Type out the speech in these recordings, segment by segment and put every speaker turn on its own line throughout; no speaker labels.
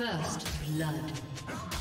First blood.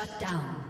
Shut down.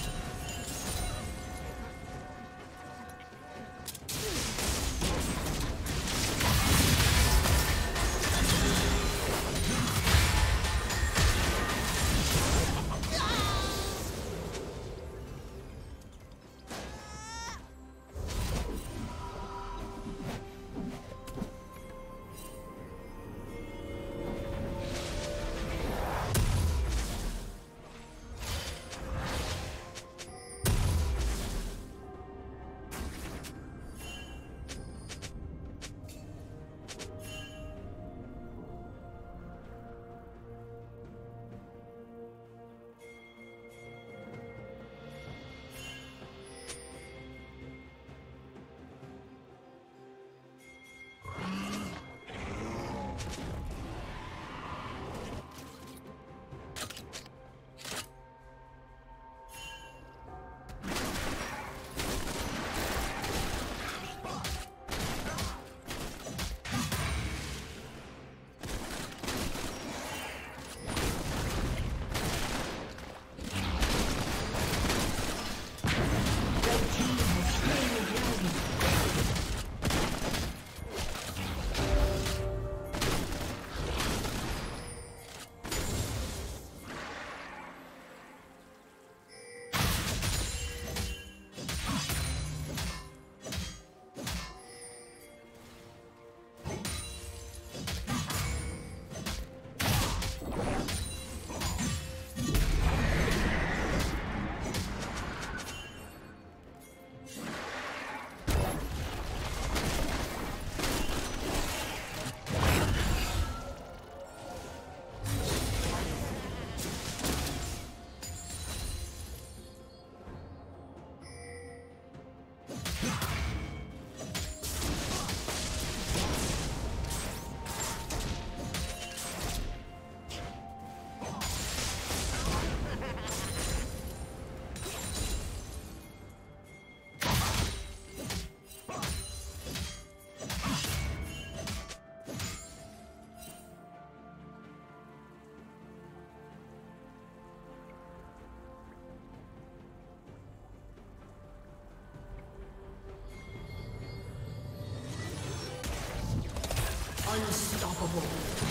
Unstoppable.